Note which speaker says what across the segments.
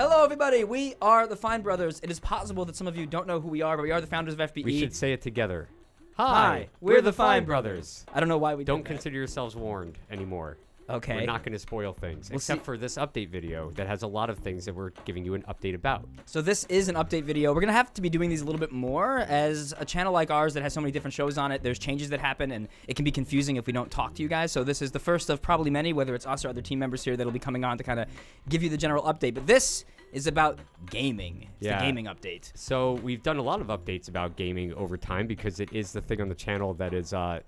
Speaker 1: Hello, everybody. We are the Fine Brothers. It is possible that some of you don't know who we are, but we are the founders of FBE.
Speaker 2: We should say it together.
Speaker 1: Hi, we're the Fine
Speaker 2: Brothers.
Speaker 1: I don't know why we
Speaker 2: Don't
Speaker 1: that.
Speaker 2: consider yourselves warned anymore.
Speaker 1: Okay.
Speaker 2: We're not going to spoil things,
Speaker 1: We'll
Speaker 2: except
Speaker 1: see-
Speaker 2: for this update video that has a lot of things that we're giving you an update about.
Speaker 1: So this is an update video. We're gonna have to be doing these a little bit more as a channel like ours that has so many different shows on it. There's changes that happen, and it can be confusing if we don't talk to you guys. So this is the first of probably many, whether it's us or other team members here that'll be coming on to kind of give you the general update. But this is about gaming. It's
Speaker 2: Yeah.
Speaker 1: the gaming update.
Speaker 2: So we've done a lot of updates about gaming over time because it is the thing on the channel that is uh,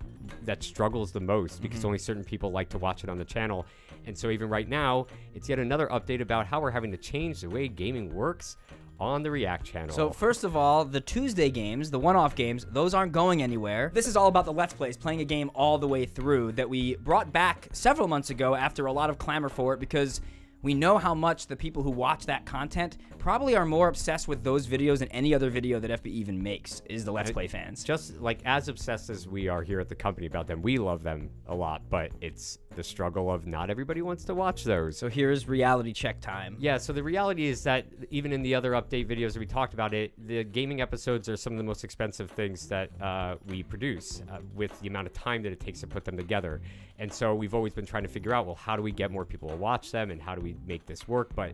Speaker 2: that struggles the most because
Speaker 1: Mm-hmm.
Speaker 2: only certain people like to watch it on the channel. And so even right now, it's yet another update about how we're having to change the way gaming works on the React channel.
Speaker 1: So first of all, the Tuesday games, the one-off games, those aren't going anywhere. This is all about the Let's Plays, playing a game all the way through that we brought back several months ago after a lot of clamor for it because we know how much the people who watch that content probably are more obsessed with those videos than any other video that FBE even makes is the Let's Play fans.
Speaker 2: just like as obsessed as we are here at the company about them, we love them a lot, but it's the struggle of not everybody wants to watch those.
Speaker 1: So here's reality check time.
Speaker 2: Yeah, so the reality is that even in the other update videos that we talked about it, the gaming episodes are some of the most expensive things that uh, we produce uh, with the amount of time that it takes to put them together. And so we've always been trying to figure out, well, how do we get more people to watch them and how do we make this work? But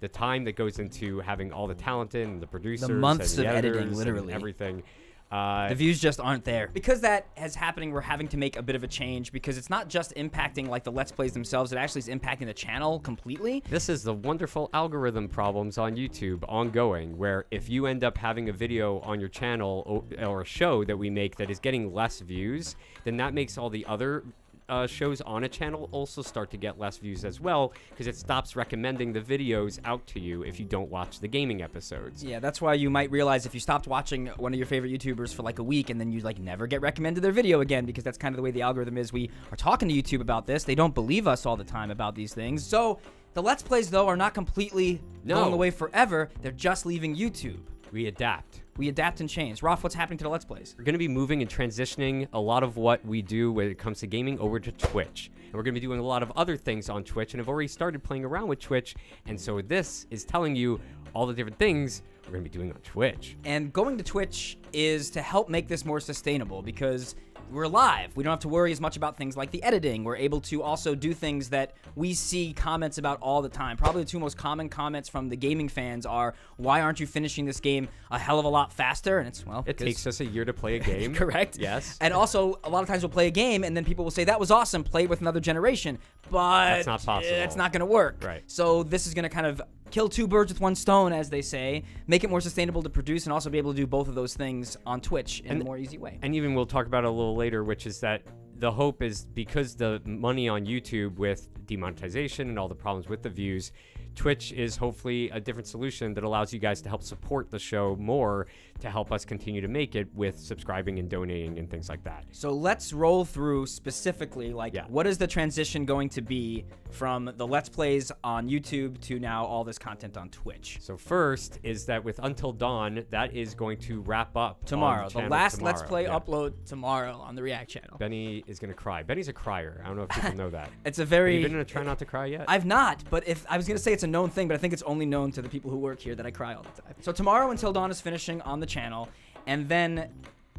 Speaker 2: the time that goes into having all the talent in, and the producers, the
Speaker 1: months
Speaker 2: and the
Speaker 1: of editing, literally.
Speaker 2: everything. Uh,
Speaker 1: The views just aren't there. Because that is happening, we're having to make a bit of a change because it's not just impacting like the Let's Plays themselves, it actually is impacting the channel completely.
Speaker 2: This is the wonderful algorithm problems on YouTube ongoing, where if you end up having a video on your channel or, or a show that we make that is getting less views, then that makes all the other uh, shows on a channel also start to get less views as well, because it stops recommending the videos out to you if you don't watch the gaming episodes.
Speaker 1: Yeah, that's why you might realize if you stopped watching one of your favorite YouTubers for like a week and then you like never get recommended their video again because that's kind of the way the algorithm is. We are talking to YouTube about this. They don't believe us all the time about these things. So the Let's Plays though are not completely
Speaker 2: No.
Speaker 1: going away forever. They're just leaving YouTube.
Speaker 2: We adapt.
Speaker 1: We adapt and change. Rafi, what's happening to the Let's Plays?
Speaker 2: We're going to be moving and transitioning a lot of what we do when it comes to gaming over to Twitch. And we're going to be doing a lot of other things on Twitch and have already started playing around with Twitch. And so this is telling you all the different things we're going to be doing on Twitch.
Speaker 1: And going to Twitch is to help make this more sustainable because we're live. We don't have to worry as much about things like the editing. We're able to also do things that we see comments about all the time. Probably the two most common comments from the gaming fans are, "Why aren't you finishing this game a hell of a lot faster?" And it's well,
Speaker 2: It takes us a year to play a game.
Speaker 1: correct.
Speaker 2: Yes.
Speaker 1: And also, a lot of times we'll play a game, and then people will say that was awesome. Play it with another generation, but
Speaker 2: That's not possible.
Speaker 1: It's not going to work.
Speaker 2: Right.
Speaker 1: So this is going to kind of kill two birds with one stone, as they say. Make it more sustainable to produce, and also be able to do both of those things on Twitch in
Speaker 2: And-
Speaker 1: a more easy way.
Speaker 2: and even we'll talk about it a little later, which is that the hope is because the money on YouTube with demonetization and all the problems with the views, Twitch is hopefully a different solution that allows you guys to help support the show more to help us continue to make it with subscribing and donating and things like that.
Speaker 1: So let's roll through specifically, like,
Speaker 2: Yeah.
Speaker 1: what is the transition going to be from the Let's Plays on YouTube to now all this content on Twitch?
Speaker 2: So first is that with Until Dawn, that is going to wrap up
Speaker 1: Tomorrow, the
Speaker 2: channel
Speaker 1: last Let's. Play
Speaker 2: Yeah.
Speaker 1: upload tomorrow on the React channel.
Speaker 2: Benny is gonna cry. Benny's a crier. I don't know if people know that.
Speaker 1: It's a
Speaker 2: Have
Speaker 1: very
Speaker 2: you been in a try not to cry yet?
Speaker 1: I've not, but if I was gonna say it's a known thing, but I think it's only known to the people who work here that I cry all the time. So tomorrow Until Dawn is finishing on the channel, and then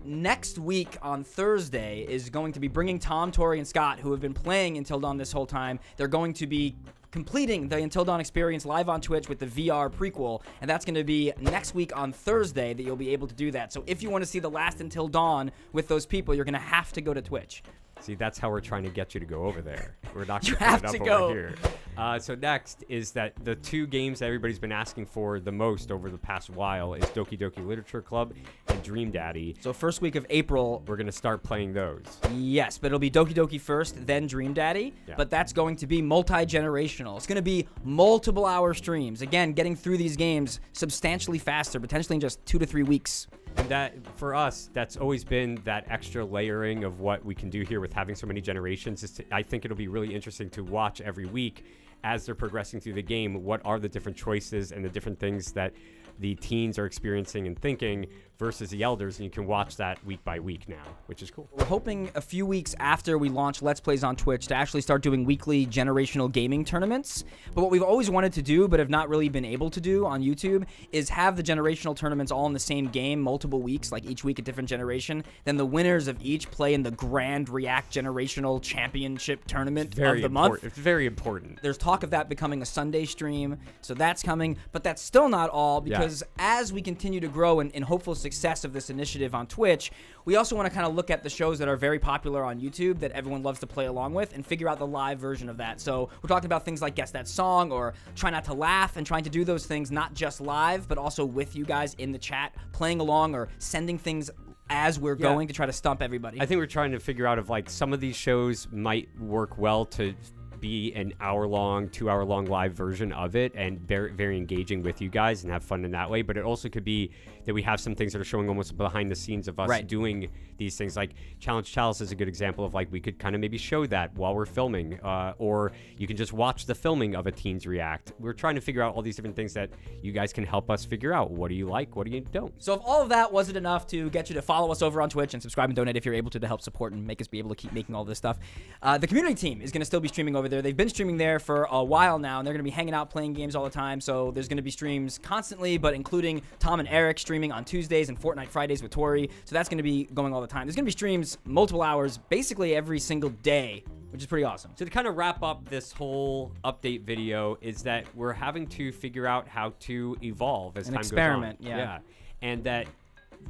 Speaker 1: next week on Thursday is going to be bringing Tom, Tori, and Scott, who have been playing Until Dawn this whole time. They're going to be completing the Until Dawn experience live on Twitch with the VR prequel, and that's going to be next week on Thursday that you'll be able to do that. So if you want to see the last Until Dawn with those people, you're going to have to go to Twitch.
Speaker 2: See, that's how we're trying to get you to go over there. We're not going
Speaker 1: have
Speaker 2: to put
Speaker 1: to
Speaker 2: up
Speaker 1: go.
Speaker 2: over here. Uh, so next is that the two games that everybody's been asking for the most over the past while is Doki Doki Literature Club and Dream Daddy.
Speaker 1: So first week of April,
Speaker 2: We're going to start playing those.
Speaker 1: Yes, but it'll be Doki Doki first, then Dream Daddy.
Speaker 2: Yeah.
Speaker 1: But that's going to be multi generational. It's going to be multiple hour streams. Again, getting through these games substantially faster, potentially in just two to three weeks.
Speaker 2: And that, for us, that's always been that extra layering of what we can do here with having so many generations. To, I think it'll be really interesting to watch every week as they're progressing through the game, what are the different choices and the different things that the teens are experiencing and thinking versus the elders, and you can watch that week by week now, which is cool.
Speaker 1: We're hoping a few weeks after we launch Let's Plays on Twitch to actually start doing weekly generational gaming tournaments. But what we've always wanted to do, but have not really been able to do on YouTube, is have the generational tournaments all in the same game, multiple weeks, like each week a different generation. Then the winners of each play in the Grand React Generational Championship Tournament
Speaker 2: Very
Speaker 1: of the
Speaker 2: important.
Speaker 1: month.
Speaker 2: It's very important.
Speaker 1: There's talk of that becoming a Sunday stream, so that's coming. But that's still not all
Speaker 2: Yeah.
Speaker 1: Because as we continue to grow in, in hopeful success of this initiative on Twitch, we also want to kind of look at the shows that are very popular on YouTube that everyone loves to play along with and figure out the live version of that. So we're talking about things like Guess That Song or Try Not to Laugh and trying to do those things not just live, but also with you guys in the chat, playing along or sending things as we're
Speaker 2: Yeah.
Speaker 1: going to try to stump everybody.
Speaker 2: I think we're trying to figure out if like some of these shows might work well to be an hour long, two hour long live version of it and very, very engaging with you guys and have fun in that way. But it also could be that we have some things that are showing almost behind the scenes of us
Speaker 1: Right.
Speaker 2: doing these things. Like Challenge Chalice is a good example of like we could kind of maybe show that while we're filming, uh, or you can just watch the filming of a Teens React. We're trying to figure out all these different things that you guys can help us figure out. What do you like? What do you don't?
Speaker 1: So if all of that wasn't enough to get you to follow us over on Twitch and subscribe and donate if you're able to to help support and make us be able to keep making all this stuff, uh, the community team is going to still be streaming over there. They've been streaming there for a while now, and they're going to be hanging out playing games all the time. So there's going to be streams constantly, but including Tom and Eric streaming on Tuesdays and Fortnite Fridays with Tori. So that's going to be going all the time. There's going to be streams multiple hours, basically every single day, which is pretty awesome.
Speaker 2: So to kind of wrap up this whole update video is that we're having to figure out how to evolve as
Speaker 1: An
Speaker 2: time
Speaker 1: experiment,
Speaker 2: goes on.
Speaker 1: yeah.
Speaker 2: And that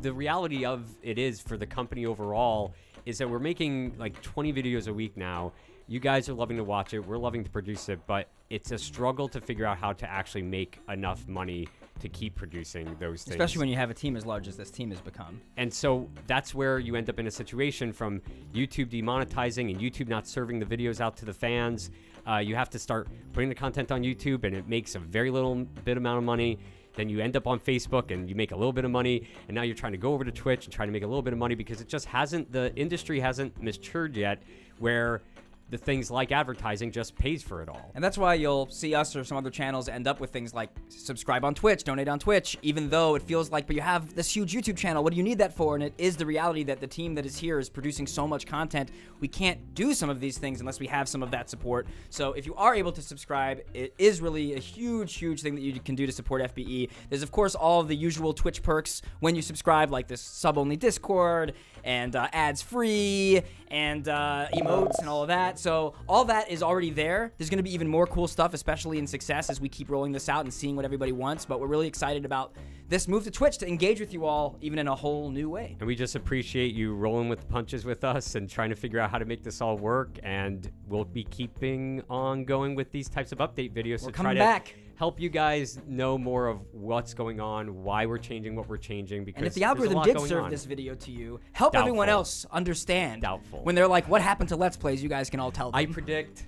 Speaker 2: the reality of it is for the company overall is that we're making like 20 videos a week now. You guys are loving to watch it. We're loving to produce it, but it's a struggle to figure out how to actually make enough money to keep producing those things.
Speaker 1: Especially when you have a team as large as this team has become.
Speaker 2: And so that's where you end up in a situation from YouTube demonetizing and YouTube not serving the videos out to the fans. Uh, you have to start putting the content on YouTube, and it makes a very little bit amount of money. Then you end up on Facebook and you make a little bit of money, and now you're trying to go over to Twitch and try to make a little bit of money because it just hasn't, the industry hasn't matured yet where the things like advertising just pays for it all.
Speaker 1: And that's why you'll see us or some other channels end up with things like subscribe on Twitch, donate on Twitch, even though it feels like, but you have this huge YouTube channel. What do you need that for? And it is the reality that the team that is here is producing so much content. We can't do some of these things unless we have some of that support. So if you are able to subscribe, it is really a huge, huge thing that you can do to support FBE. There's, of course, all of the usual Twitch perks when you subscribe, like this sub only Discord and uh, ads free and uh, emotes and all of that. So all that is already there. There's going to be even more cool stuff, especially in success as we keep rolling this out and seeing what everybody wants. But we're really excited about this move to Twitch to engage with you all, even in a whole new way.
Speaker 2: And we just appreciate you rolling with the punches with us and trying to figure out how to make this all work. And we'll be keeping on going with these types of update videos
Speaker 1: We're
Speaker 2: to try to
Speaker 1: back.
Speaker 2: help you guys know more of what's going on, why we're changing what we're changing. Because
Speaker 1: And if the algorithm did serve
Speaker 2: on.
Speaker 1: this video to you, help everyone else understand.
Speaker 2: Doubtful.
Speaker 1: When they're like, "What happened to Let's Plays?" You guys can all tell them.
Speaker 2: I predict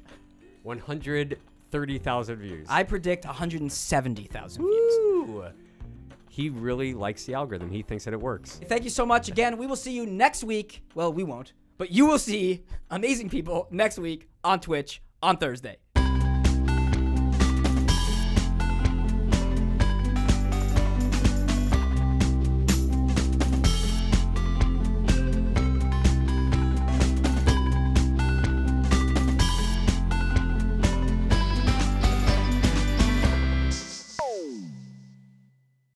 Speaker 2: 130,000 views.
Speaker 1: I predict 170,000 views.
Speaker 2: He really likes the algorithm. He thinks that it works.
Speaker 1: Thank you so much again. We will see you next week. Well, we won't, but you will see amazing people next week on Twitch on Thursday.